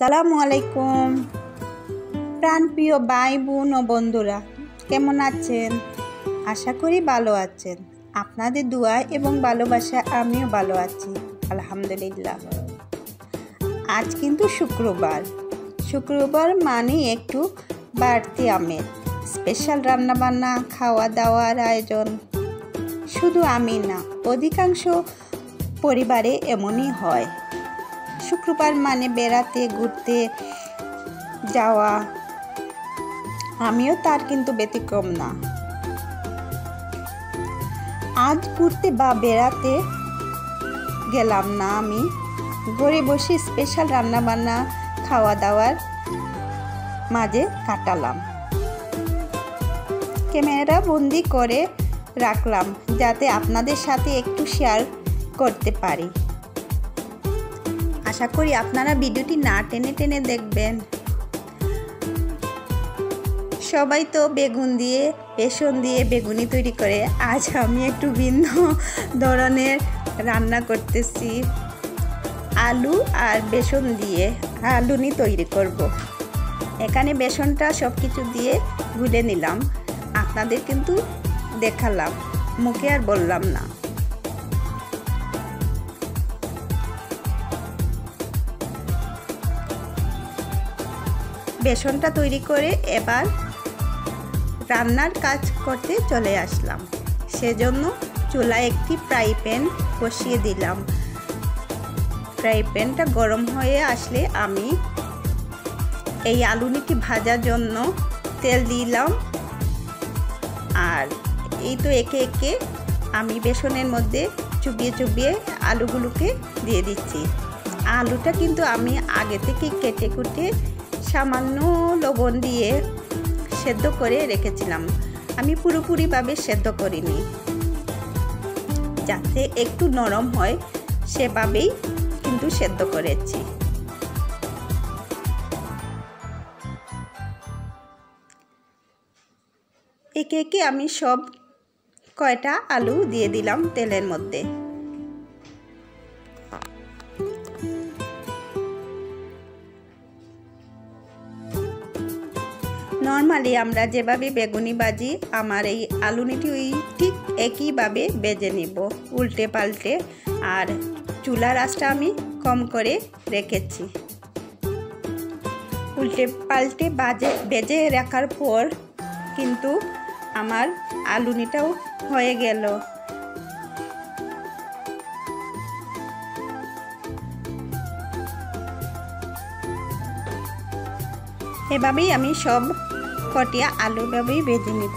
আসসালামু আলাইকুম। প্রাণপ্রিয় ভাই বোন ও বন্ধুরা, কেমন আছেন? আশা করি ভালো আছেন। আপনাদের দোয়া এবং ভালোবাসা আমিও ভালো আছি, আলহামদুলিল্লাহ। আজ কিন্তু শুক্রবার। শুক্রবার মানে একটু বাড়তি আমের, স্পেশাল রান্নাবান্না খাওয়া দাওয়ার আয়োজন। শুধু আমি না, অধিকাংশ পরিবারে এমনই হয়। শুক্রবার মানে বেড়াতে, ঘুরতে যাওয়া। আমিও তার কিন্তু ব্যতিক্রম না। আজ ঘুরতে বা বেড়াতে গেলাম না আমি। ঘরে বসে স্পেশাল রান্নাবান্না খাওয়া দাওয়ার মাঝে কাটালাম। ক্যামেরা বন্দি করে রাখলাম, যাতে আপনাদের সাথে একটু শেয়ার করতে পারি। আশা করি আপনারা ভিডিওটি না টেনে টেনে দেখবেন। সবাই তো বেগুন দিয়ে, বেসন দিয়ে বেগুনি তৈরি করে। আজ আমি একটু ভিন্ন ধরনের রান্না করতেছি। আলু আর বেসন দিয়ে আলুনি তৈরি করব। এখানে বেসনটা সব কিছু দিয়ে গুলে নিলাম। আপনাদের কিন্তু দেখালাম, মুখে আর বললাম না। বেসনটা তৈরি করে এবার রান্নার কাজ করতে চলে আসলাম। সেজন্য চুলায় একটি ফ্রাই প্যান বসিয়ে দিলাম। ফ্রাই প্যানটা গরম হয়ে আসলে আমি এই আলুনিটি ভাজার জন্য তেল দিলাম। আর এই তো একে একে আমি বেসনের মধ্যে চুবিয়ে চুবিয়ে আলুগুলোকে দিয়ে দিচ্ছি। আলুটা কিন্তু আমি আগে থেকে কেটে কুটে সামান্য লবণ দিয়ে সেদ্ধ করে রেখেছিলাম। আমি পুরোপুরিভাবে সেদ্ধ করিনি। যাতে একটু নরম হয়, সেভাবেই কিন্তু সেদ্ধ করেছি। একে একে আমি সব কয়টা আলু দিয়ে দিলাম তেলের মধ্যে। নর্মালি আমরা যেভাবে বেগুনি বাজি আমার এই আলুনিটি ওই ঠিক একইভাবে বেজে নিব উল্টে পাল্টে। আর চুলার আঁচটা আমি কম করে রেখেছি। উল্টে পাল্টে বাজে, বেজে রাখার পর কিন্তু আমার আলুনিটাও হয়ে গেল। এভাবেই আমি সব কটিয়া আলু ভাবেই ভেজে নিব।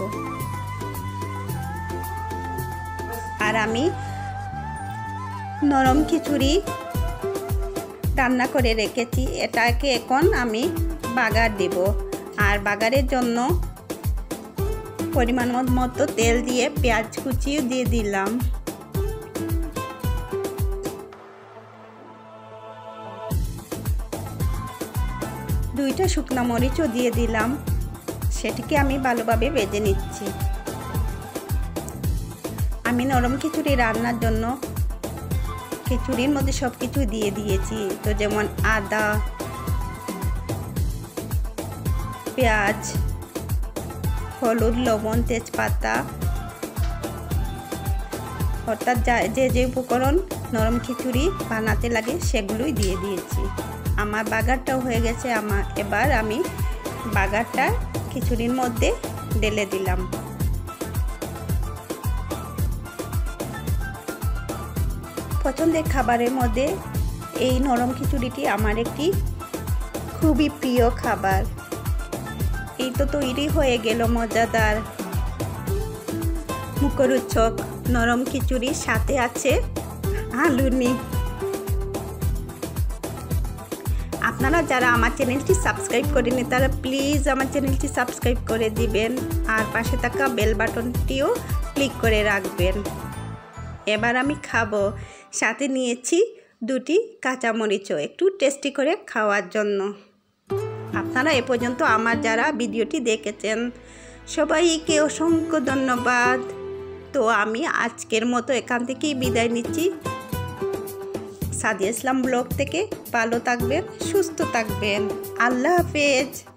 আর আমি নরম খিচুড়ি রান্না করে রেখেছি। এটাকে এখন আমি বাগার দিব। আর বাগারের জন্য পরিমাণ মতো তেল দিয়ে পেঁয়াজ কুচিও দিয়ে দিলাম। দুইটা শুকনো মরিচও দিয়ে দিলাম। সেটিকে আমি ভালোভাবে বেজে নিচ্ছি। আমি নরম খিচুড়ি রান্নার জন্য খিচুড়ির মধ্যে সব কিছু দিয়ে দিয়েছি। তো যেমন আদা, পেঁয়াজ, হলুদ, লবণ, তেজপাতা, অর্থাৎ যে যে উপকরণ নরম খিচুড়ি বানাতে লাগে সেগুলোই দিয়ে দিয়েছি। আমার বাগারটাও হয়ে গেছে, আমার, এবার আমি বাগারটা খিচুড়ির মধ্যে ঢেলে দিলাম। পছন্দের খাবারের মধ্যে এই নরম খিচুড়িটি আমার একটি খুবই প্রিয় খাবার। এই তো তৈরি হয়ে গেল মজাদার মুখরোচক নরম খিচুড়ির সাথে আছে আলুনি আপনারা যারা আমার চ্যানেলটি সাবস্ক্রাইব করেনি তারা প্লিজ আমার চ্যানেলটি সাবস্ক্রাইব করে দিবেন। আর পাশে থাকা বেল বাটনটিও ক্লিক করে রাখবেন। এবার আমি খাব। সাথে নিয়েছি দুটি কাঁচামরিচও, একটু টেস্টি করে খাওয়ার জন্য। আপনারা এ পর্যন্ত আমার যারা ভিডিওটি দেখেছেন, সবাইকে অসংখ্য ধন্যবাদ। তো আমি আজকের মতো এখান থেকেই বিদায় নিচ্ছি। সাদিয়া ইসলাম ব্লগ থেকে ভালো থাকবেন সুস্থ থাকবেন। আল্লাহ হাফেজ।